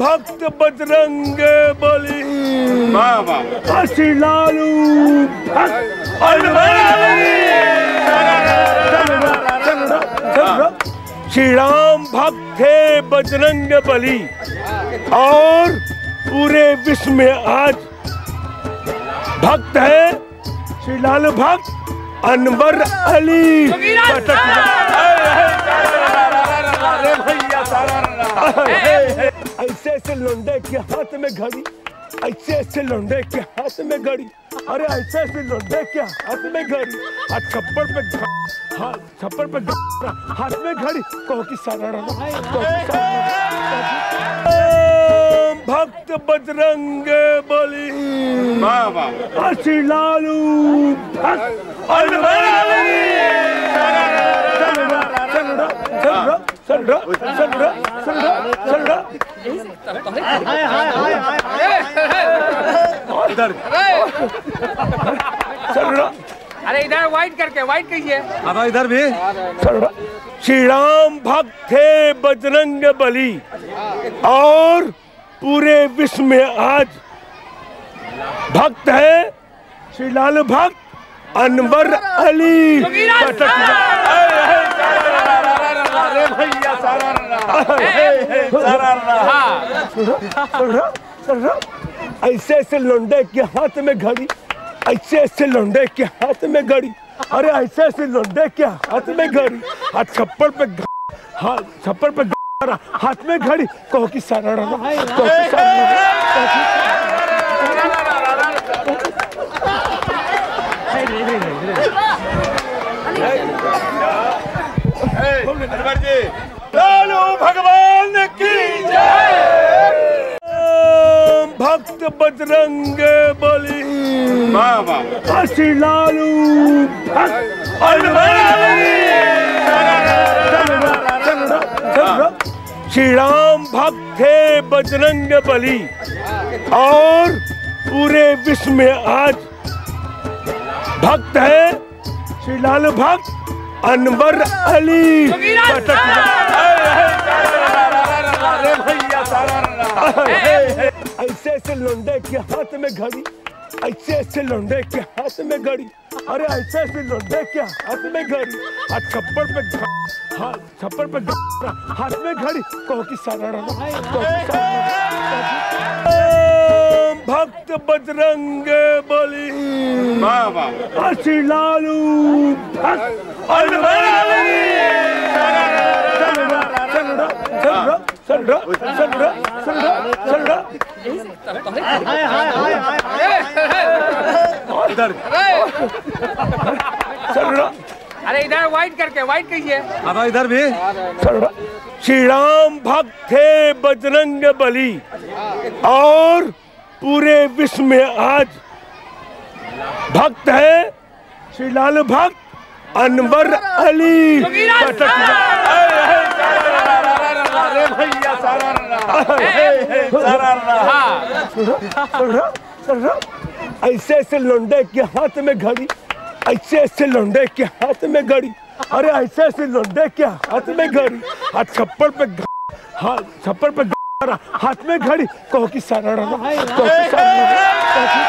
भक्त बजरंग बली हसी लालू श्री राम भक्त थे बजरंग बली और पूरे विश्व में आज भक्त है श्री लाल भक्त अनवर अली भैया लौंडे के हाथ में घड़ी ऐसे ऐसे लौंडे के हाथ में घड़ी। अरे ऐसे ऐसे लौंडे के हाथ में घड़ी हाथ छप्पर पे हाथ छप्पर पे हाथ में घड़ी कहो कि भक्त बजरंग बली। वाह वाह हसी लालू। भक्त इधर अरे इधर वाइट करके वाइट कीजिए। अब इधर भी। श्री राम भक्त थे बजरंग बली। और पूरे विश्व में आज भक्त है श्री लाल भक्त अनवर अली। ऐसे ऐसे लौंडे के हाथ में घड़ी ऐसे ऐसे लौंडे के हाथ में घड़ी अरे ऐसे ऐसे लौंडे के हाथ में घड़ी हाथ छप्पर पे हाथ छप्पर पे हाथ में घड़ी कहो कि सारा कहो कि सारा लालू भगवान की जय। भक्त बजरंग बली। वाह वाह हसी लालू भक्त। श्री राम भक्त थे बजरंग बली। और पूरे विश्व में आज भक्त है श्री लाल भक्त अनवर अली। ऐसे लौंडे के हाथ में घड़ी ऐसे ऐसे लौंडे के हाथ में घड़ी अरे ऐसे ऐसे लौंडे के हाथ में घड़ी हाथ छप्पर पे हाथ छप्पर पे हाथ में घड़ी कहो कि भक्त बजरंग बली हसी लालू भक्त इधर। अरे इधर वाइट करके वाइट कीजिए। अब इधर भी। श्री राम भक्त थे बजरंग बली। और पूरे विश्व में आज भक्त है श्री लाल भक्त अनवर अली। भैया ऐसे ऐसे लौंडे के हाथ में घड़ी ऐसे ऐसे लौंडे के हाथ में घड़ी अरे ऐसे ऐसे लौंडे के हाथ में घड़ी हाथ छप्पर पे हाथ छप्पर पे हाथ में घड़ी कहो कि सारा जी